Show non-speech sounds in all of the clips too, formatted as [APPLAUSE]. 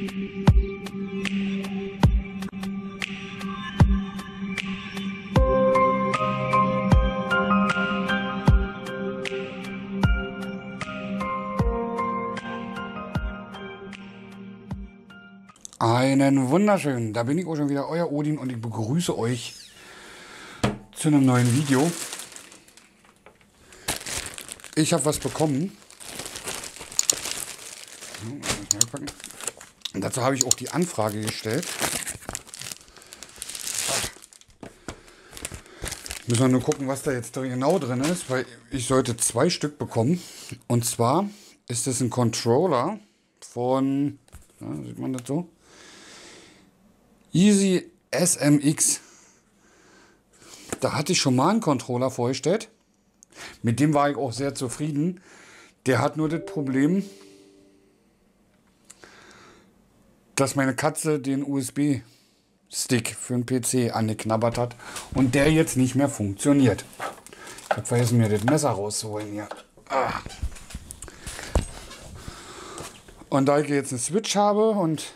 Einen wunderschönen, da bin ich auch schon wieder, euer Odin und ich begrüße euch zu einem neuen Video. Ich habe was bekommen. Und dazu habe ich auch die Anfrage gestellt. Müssen wir nur gucken, was da jetzt genau drin ist, weil ich sollte zwei Stück bekommen. Und zwar ist es ein Controller von, ja, sieht man das so? Easy SMX. Da hatte ich schon mal einen Controller vorgestellt. Mit dem war ich auch sehr zufrieden. Der hat nur das Problem, dass meine Katze den USB-Stick für den PC angeknabbert hat und der jetzt nicht mehr funktioniert. Ich habe vergessen, mir das Messer rauszuholen hier. Ah. Und da ich jetzt eine Switch habe und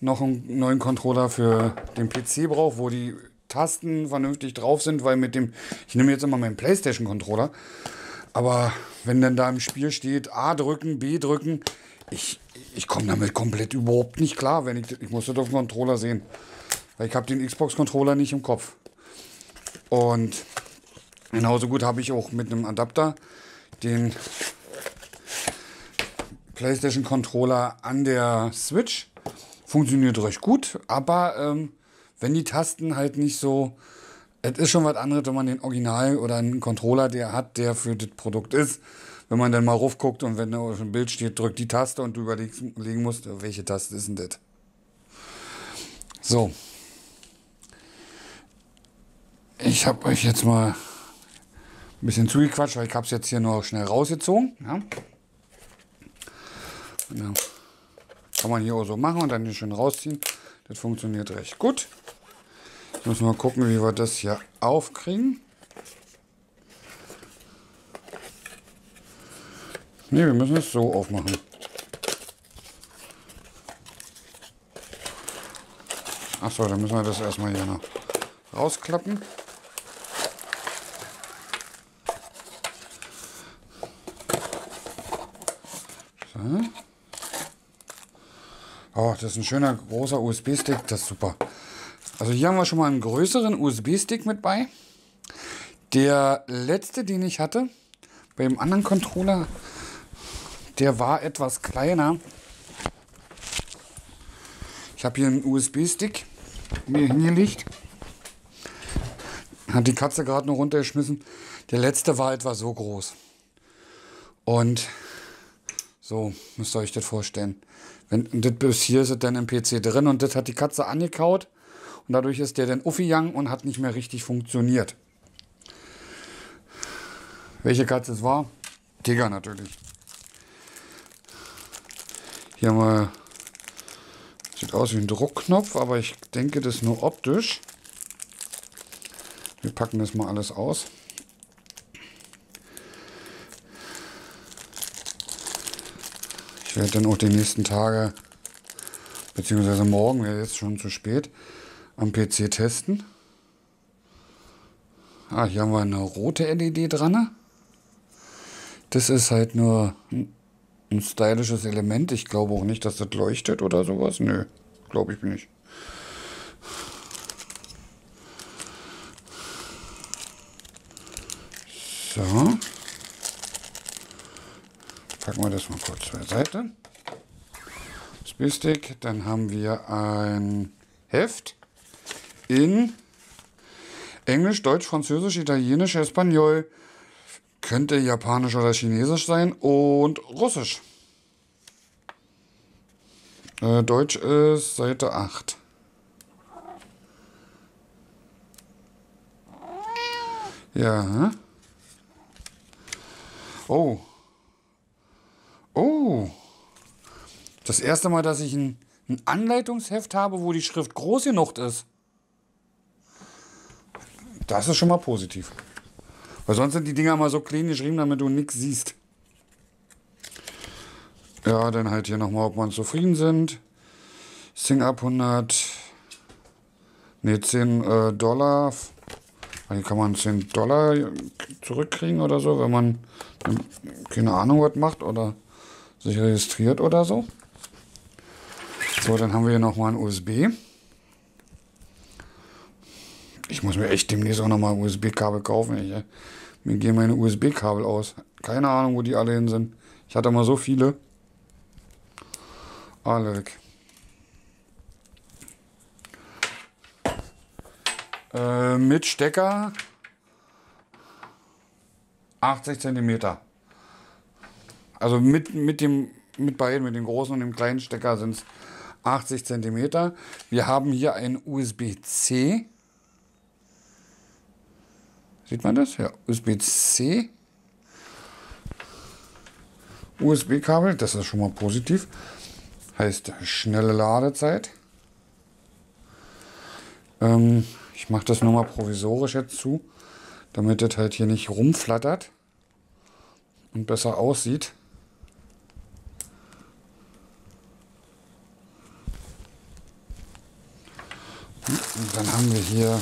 noch einen neuen Controller für den PC brauche, wo die Tasten vernünftig drauf sind, weil mit dem, ich nehme jetzt immer meinen PlayStation Controller, aber wenn dann da im Spiel steht A drücken, B drücken, ich, ich komme damit komplett überhaupt nicht klar, wenn ich, ich muss das auf dem Controller sehen, weil ich habe den Xbox Controller nicht im Kopf. Und genauso gut habe ich auch mit einem Adapter den PlayStation Controller an der Switch funktioniert recht gut, aber ähm, wenn die Tasten halt nicht so. Es ist schon was anderes, wenn man den Original oder einen Controller, der hat, der für das Produkt ist. Wenn man dann mal raufguckt und wenn da auf dem Bild steht, drückt die Taste und du überlegen musst, welche Taste ist denn das? So. Ich habe euch jetzt mal ein bisschen zugequatscht, weil ich habe es jetzt hier noch schnell rausgezogen. Ja. Ja. Kann man hier auch so machen und dann hier schön rausziehen. Das funktioniert recht gut. Jetzt müssen wir gucken, wie wir das hier aufkriegen. Ne, wir müssen es so aufmachen. Achso, dann müssen wir das erstmal hier noch rausklappen. So. Oh, das ist ein schöner großer USB-Stick, das ist super. Also hier haben wir schon mal einen größeren USB-Stick mit bei. Der letzte, den ich hatte, bei dem anderen Controller, der war etwas kleiner. Ich habe hier einen USB-Stick mir hingelegt. Hat die Katze gerade noch runtergeschmissen. Der letzte war etwa so groß. Und so müsst ihr euch das vorstellen. Wenn, das bis hier ist dann im PC drin und das hat die Katze angekaut und dadurch ist der dann uffigang und hat nicht mehr richtig funktioniert. Welche Katze es war? Tiger natürlich. Hier haben wir, sieht aus wie ein Druckknopf, aber ich denke, das ist nur optisch. Wir packen das mal alles aus. Ich werde dann auch die nächsten Tage, beziehungsweise morgen, wäre jetzt schon zu spät, am PC testen. Ah, hier haben wir eine rote LED dran. Das ist halt nur ein stylisches Element. Ich glaube auch nicht, dass das leuchtet oder sowas. Nö, glaube ich nicht. So. Packen wir das mal kurz beiseite. USB-Stick. Dann haben wir ein Heft in Englisch, Deutsch, Französisch, Italienisch, Espanol. Könnte Japanisch oder Chinesisch sein und Russisch. Äh, Deutsch ist Seite 8. Ja. Oh. Oh. Das erste Mal, dass ich ein, ein Anleitungsheft habe, wo die Schrift groß genug ist. Das ist schon mal positiv. Weil sonst sind die Dinger mal so klein geschrieben, damit du nichts siehst. Ja, dann halt hier nochmal, ob wir zufrieden sind. Sing ab 100, ne 10 äh, Dollar. Hier kann man 10 Dollar zurückkriegen oder so, wenn man keine Ahnung was macht oder sich registriert oder so. So, dann haben wir hier nochmal ein USB. Ich muss mir echt demnächst auch nochmal USB-Kabel kaufen. Ich, äh, mir gehen meine USB-Kabel aus. Keine Ahnung, wo die alle hin sind. Ich hatte mal so viele. Alle weg. Äh, mit Stecker 80 cm. Also mit, mit dem mit beiden, mit dem großen und dem kleinen Stecker sind es 80 cm. Wir haben hier ein USB-C. Sieht man das? Ja, USB-C. USB-Kabel, das ist schon mal positiv. Heißt schnelle Ladezeit. Ähm, ich mache das nur mal provisorisch jetzt zu, damit das halt hier nicht rumflattert und besser aussieht. Und dann haben wir hier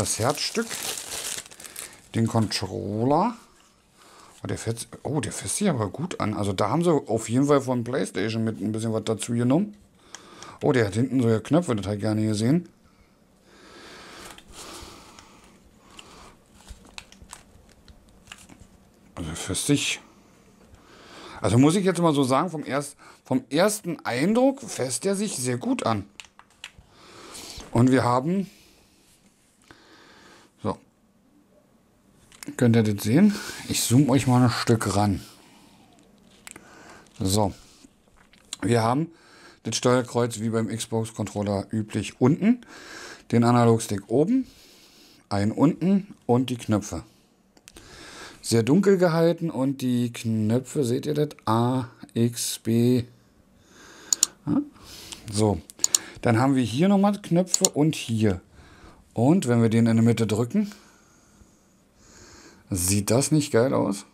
das Herzstück, den Controller. Oh, der fährt, oh, der fährt sich aber gut an. Also da haben sie auf jeden Fall von Playstation mit ein bisschen was dazu genommen. Oh, der hat hinten so Knöpfe, das habe ich gerne gesehen. Also für sich. Also muss ich jetzt mal so sagen, vom, erst, vom ersten Eindruck fässt er sich sehr gut an. Und wir haben, könnt ihr das sehen? Ich zoome euch mal ein Stück ran. So, wir haben das Steuerkreuz wie beim Xbox-Controller üblich unten, den Analogstick oben, einen unten und die Knöpfe. Sehr dunkel gehalten und die Knöpfe, seht ihr das? A, X, B. So, dann haben wir hier nochmal Knöpfe und hier. Und wenn wir den in der Mitte drücken, sieht das nicht geil aus?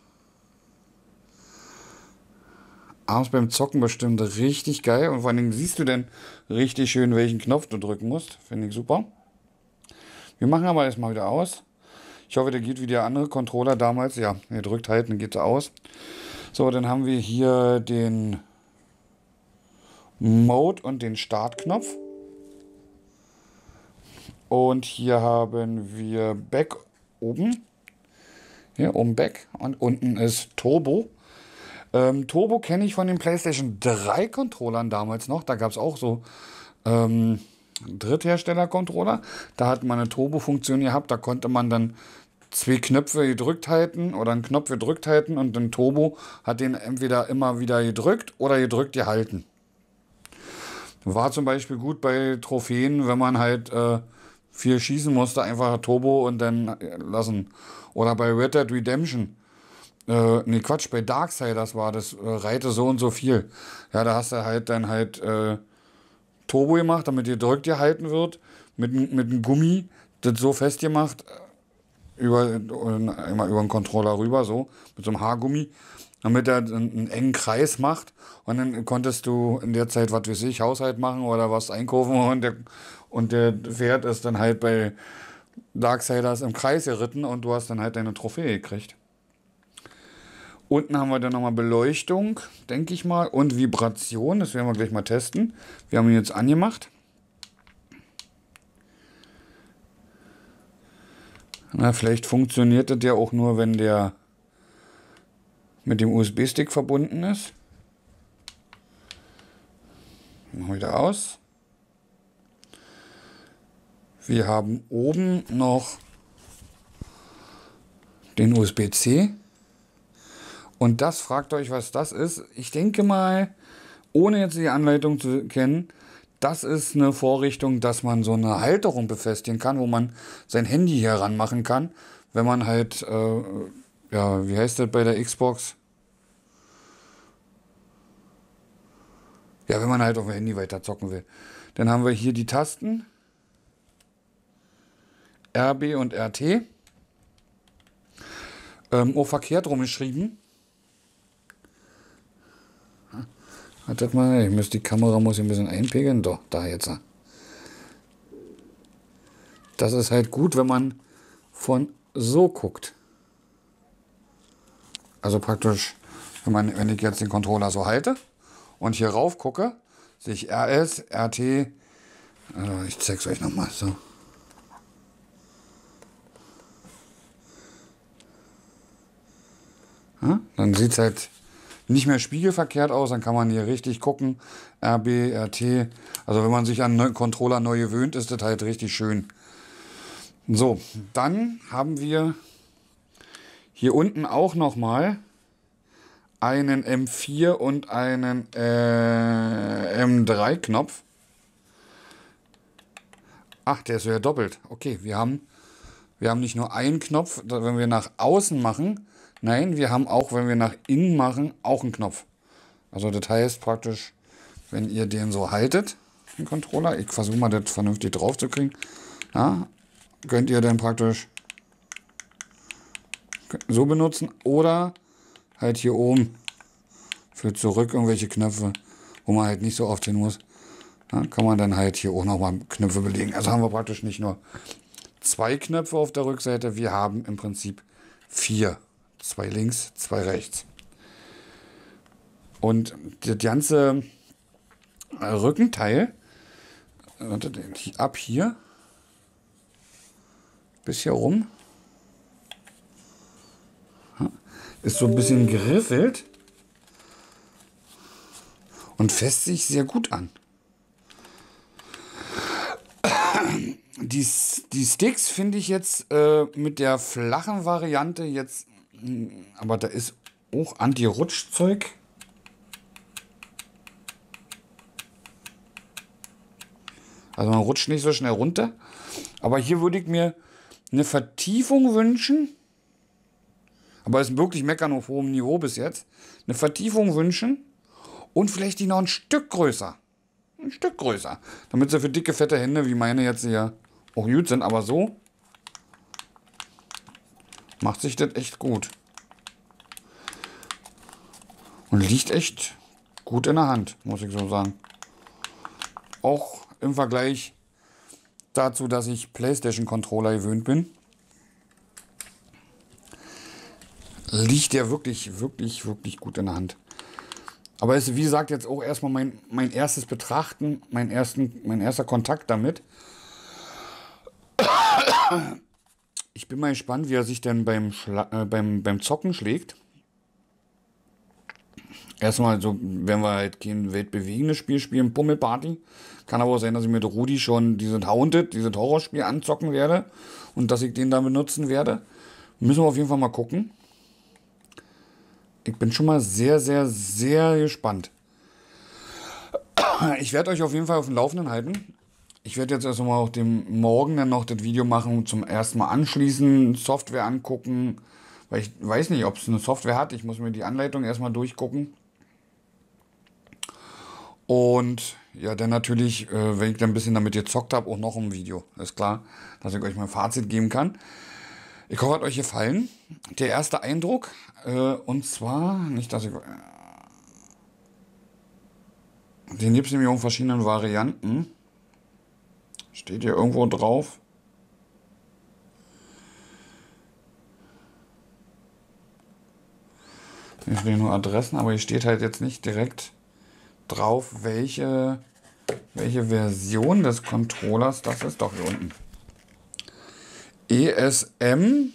Abends beim Zocken bestimmt richtig geil. Und vor Dingen siehst du denn richtig schön, welchen Knopf du drücken musst. Finde ich super. Wir machen aber erstmal wieder aus. Ich hoffe, der geht wie der andere Controller damals. Ja, ihr drückt halten, dann geht er aus. So, dann haben wir hier den Mode und den Startknopf. Und hier haben wir Back oben. Hier oben Back und unten ist Turbo. Ähm, Turbo kenne ich von den PlayStation 3 Controllern damals noch. Da gab es auch so ähm, Dritthersteller-Controller. Da hat man eine Turbo-Funktion gehabt. Da konnte man dann zwei Knöpfe gedrückt halten oder einen Knopf gedrückt halten und ein Turbo hat den entweder immer wieder gedrückt oder gedrückt gehalten. War zum Beispiel gut bei Trophäen, wenn man halt äh, viel schießen musste, einfach Turbo und dann lassen. Oder bei Red Dead Redemption. Äh, nee, Quatsch, bei Darksiders war das, äh, reite so und so viel. Ja, da hast du halt dann halt äh, Turbo gemacht, damit ihr drückt gehalten wird, mit, mit einem Gummi, das so festgemacht, äh, über, immer über den Controller rüber, so, mit so einem Haargummi, damit er einen, einen engen Kreis macht. Und dann konntest du in der Zeit, was weiß ich, Haushalt machen oder was einkaufen [LAUGHS] und der, und der Pferd ist dann halt bei Darksiders im Kreis geritten und du hast dann halt deine Trophäe gekriegt. Unten haben wir dann nochmal Beleuchtung, denke ich mal, und Vibration. Das werden wir gleich mal testen. Wir haben ihn jetzt angemacht. Na, vielleicht funktioniert das ja auch nur, wenn der mit dem USB-Stick verbunden ist. Machen wir wieder aus. Wir haben oben noch den USB-C. Und das fragt euch, was das ist. Ich denke mal, ohne jetzt die Anleitung zu kennen, das ist eine Vorrichtung, dass man so eine Halterung befestigen kann, wo man sein Handy hier ranmachen kann, wenn man halt, äh, ja, wie heißt das bei der Xbox? Ja, wenn man halt auf dem Handy weiter zocken will. Dann haben wir hier die Tasten. RB und RT. Ähm, oh, verkehrt rumgeschrieben. Wartet mal, ich muss die Kamera muss ich ein bisschen einpegeln. Doch, da jetzt. Das ist halt gut, wenn man von so guckt. Also praktisch, wenn, man, wenn ich jetzt den Controller so halte und hier rauf gucke, sehe ich RS, RT. Also ich zeige es euch nochmal. So. Ja, dann sieht es halt nicht mehr spiegelverkehrt aus, dann kann man hier richtig gucken. RB, RT. Also wenn man sich an einen Controller neu gewöhnt, ist das halt richtig schön. So, dann haben wir hier unten auch nochmal einen M4 und einen äh, M3-Knopf. Ach, der ist ja doppelt. Okay, wir haben, wir haben nicht nur einen Knopf, wenn wir nach außen machen, Nein, wir haben auch, wenn wir nach innen machen, auch einen Knopf. Also das heißt praktisch, wenn ihr den so haltet, den Controller, ich versuche mal das vernünftig drauf zu kriegen, ja, könnt ihr dann praktisch so benutzen oder halt hier oben für zurück irgendwelche Knöpfe, wo man halt nicht so oft hin muss. Ja, kann man dann halt hier auch nochmal Knöpfe belegen. Also haben wir praktisch nicht nur zwei Knöpfe auf der Rückseite, wir haben im Prinzip vier. Zwei links, zwei rechts. Und das ganze äh, Rückenteil, ab hier, bis hier rum, ist so ein bisschen geriffelt und fässt sich sehr gut an. Die, die Sticks finde ich jetzt äh, mit der flachen Variante jetzt aber da ist auch Anti-Rutschzeug. Also man rutscht nicht so schnell runter. Aber hier würde ich mir eine Vertiefung wünschen. Aber es ist wirklich meckern auf hohem Niveau bis jetzt. Eine Vertiefung wünschen. Und vielleicht die noch ein Stück größer. Ein Stück größer. Damit sie für dicke, fette Hände wie meine jetzt hier auch gut sind. Aber so macht sich das echt gut. Und liegt echt gut in der Hand, muss ich so sagen. Auch im Vergleich dazu, dass ich PlayStation-Controller gewöhnt bin, liegt der wirklich, wirklich, wirklich gut in der Hand. Aber ist, wie gesagt, jetzt auch erstmal mein, mein erstes Betrachten, mein, ersten, mein erster Kontakt damit. Ich bin mal gespannt, wie er sich denn beim, Schla äh, beim, beim Zocken schlägt. Erstmal so, wenn wir halt kein weltbewegendes Spiel spielen, Pummelparty. Kann aber auch sein, dass ich mit Rudi schon dieses Haunted, dieses Horrorspiel anzocken werde und dass ich den da benutzen werde. Müssen wir auf jeden Fall mal gucken. Ich bin schon mal sehr, sehr, sehr gespannt. Ich werde euch auf jeden Fall auf dem Laufenden halten. Ich werde jetzt erstmal auch dem Morgen dann noch das Video machen, zum ersten Mal anschließen, Software angucken, weil ich weiß nicht, ob es eine Software hat. Ich muss mir die Anleitung erstmal durchgucken. Und ja, dann natürlich, äh, wenn ich dann ein bisschen damit gezockt habe, auch noch ein Video. Ist klar, dass ich euch mein Fazit geben kann. Ich hoffe, hat euch gefallen. Der erste Eindruck, äh, und zwar, nicht, dass ich. Äh, den gibt es nämlich auch in verschiedenen Varianten. Steht hier irgendwo drauf. Hier stehen nur Adressen, aber hier steht halt jetzt nicht direkt drauf, welche, welche Version des Controllers das ist. Doch hier unten. ESM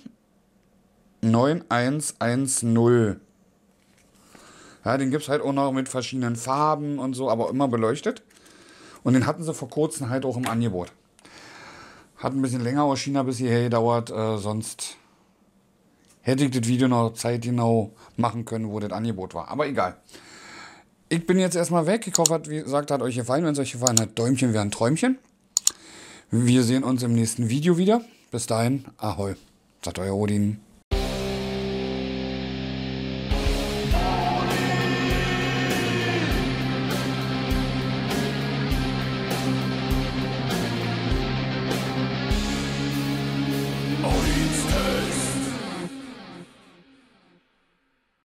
9110. Ja, den gibt es halt auch noch mit verschiedenen Farben und so, aber immer beleuchtet. Und den hatten sie vor kurzem halt auch im Angebot. Hat ein bisschen länger aus China bis hierher gedauert, äh, sonst hätte ich das Video noch zeitgenau machen können, wo das Angebot war. Aber egal. Ich bin jetzt erstmal weg. Ich hoffe, wie gesagt, hat euch gefallen. Wenn es euch gefallen hat, Däumchen wäre ein Träumchen. Wir sehen uns im nächsten Video wieder. Bis dahin, ahoi. Sagt euer Odin.